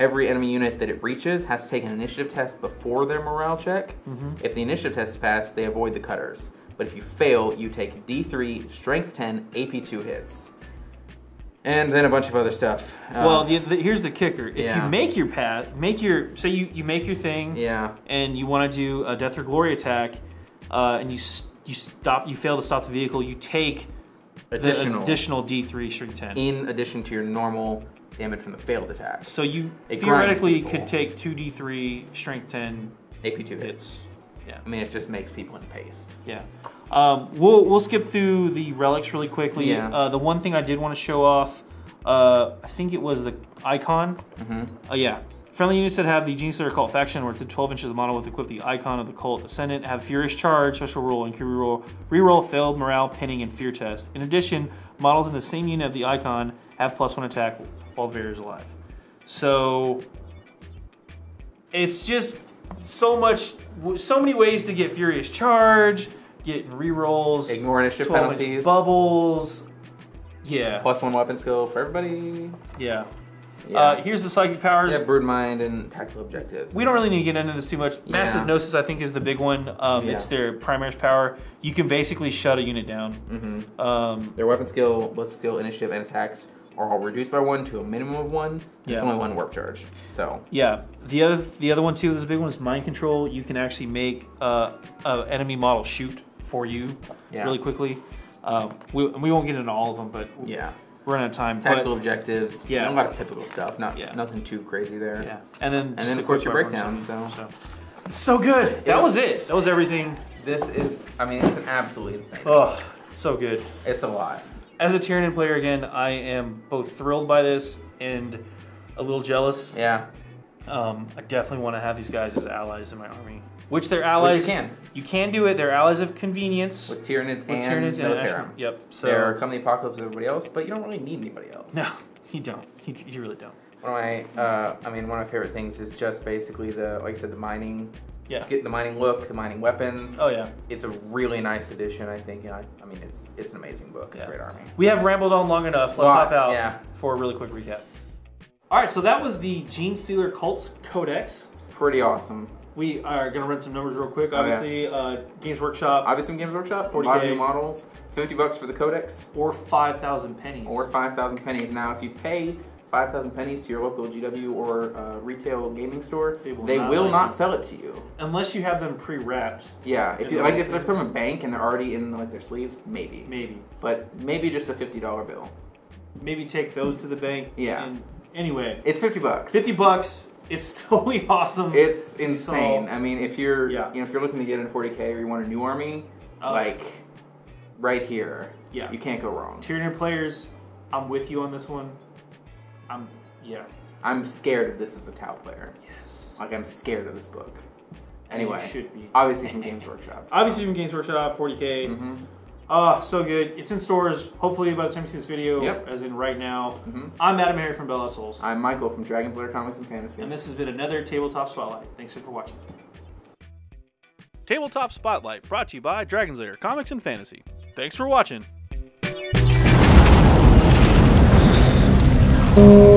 every enemy unit that it reaches has to take an initiative test before their morale check. Mm-hmm. If the initiative test is passed, they avoid the cutters. But if you fail, you take D3, Strength 10, AP2 hits. And then a bunch of other stuff. Uh, well, the, the, here's the kicker: if yeah. you make your path, make your say you you make your thing, yeah. and you want to do a death or glory attack, uh, and you you stop, you fail to stop the vehicle, you take Additional. additional D3 strength 10. in addition to your normal damage from the failed attack. So you It theoretically could take two D three strength ten AP2 hits. hits. Yeah, I mean, it just makes people impaced. yeah. Um, we'll we'll skip through the relics really quickly. Yeah. Uh, the one thing I did want to show off, uh, I think it was the icon. Mm-hmm. Uh, yeah. Friendly units that have the Genestealer cult faction or within 12 inches of model with equip the icon of the cult ascendant have Furious Charge, special roll, and can reroll, reroll failed morale, pinning, and fear test. In addition, models in the same unit of the icon have plus one attack while the bearer is alive. So it's just so much, so many ways to get Furious Charge, getting rerolls, Ignore initiative penalties. bubbles. Yeah, Plus one weapon skill for everybody. yeah. Yeah. Uh, here's the psychic powers. yeah, brood mind and tactical objectives. We don't really need to get into this too much. Massive Yeah. Gnosis, I think, is the big one. Um, Yeah. It's their primary's power. You can basically shut a unit down. Mm-hmm. Um, Their weapon skill, blitz skill, initiative, and attacks all reduced by one to a minimum of one. It's only one warp charge. So yeah, the other the other one too. This big one is mind control. You can actually make uh, an enemy model shoot for you Yeah. really quickly. Um, we, we won't get into all of them, but yeah, we're running out of time. tactical But, objectives. Yeah. a lot of typical stuff. Not Yeah. nothing too crazy there. yeah, and then And then, of course, your breakdown, so. it's so good. That was It's- it. That was everything. This is, I mean, it's an absolutely insane. Oh, so good. It's a lot. As a Tyranid player again, I am both thrilled by this and a little jealous. Yeah, Um, I definitely want to have these guys as allies in my army. Which they're allies. You can. You can do it. They're allies of convenience. with Tyranids with and Tyranids and Militarum. Yep. So They're come the apocalypse of everybody else, but you don't really need anybody else. no, you don't. You, you really don't. One of my, uh, I mean, one of my favorite things is just basically the, like I said, the mining, Yeah. the mining look, the mining weapons. Oh yeah. It's a really nice addition, I think. And I, I mean, it's it's an amazing book. It's Yeah. great army. We have rambled on long enough. Let's Lot, hop out yeah. for a really quick recap. All right, so that was the Genestealer Cults Codex. It's pretty awesome. we are gonna run some numbers real quick. Oh, yeah. Obviously, uh, Games Workshop Obviously, Games Workshop, 40K. a lot of new models, 50 bucks for the codex, or five thousand pennies. or 5,000 pennies. Now, if you pay 5,000 pennies to your local GW or uh, retail gaming store, They will they not will not sell it to you. unless you have them pre-wrapped, Yeah, if you like, if they're from a bank and they're already in like their sleeves, maybe. maybe. But maybe just a fifty dollar bill. Maybe take those to the bank. Yeah. And anyway, It's fifty bucks. fifty bucks. It's totally awesome. It's insane. So- I mean, if you're Yeah. you know if you're looking to get into 40k or you want a new army, Uh, like right here, Yeah. you can't go wrong. Tyranid players, I'm with you on this one. I'm yeah. I'm scared of this as a Tau player. Yes. Like I'm scared of this book. As you Anyway, should be. obviously from Games Workshop. so- Obviously from Games Workshop, 40k. Mhm. Ah, so good. It's in stores. Hopefully by the time you see this video, Yep. as in right now. Mhm. I'm Adam Harry from Bella Souls. I'm Michael from Dragon's Lair Comics and Fantasy. And this has been another Tabletop Spotlight. Thanks for watching. Tabletop Spotlight brought to you by Dragon's Lair Comics and Fantasy. Thanks for watching. Thank you.